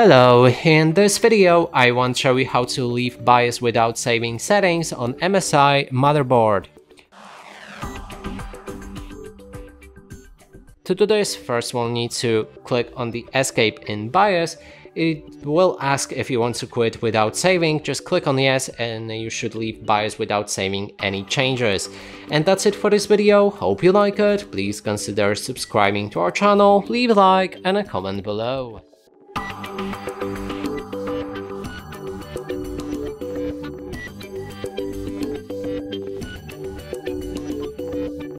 Hello, in this video I want to show you how to leave BIOS without saving settings on MSI motherboard. To do this, first we'll need to click on the escape in BIOS. It will ask if you want to quit without saving, just click on yes and you should leave BIOS without saving any changes. And that's it for this video, hope you like it, please consider subscribing to our channel, leave a like and a comment below. Thank you.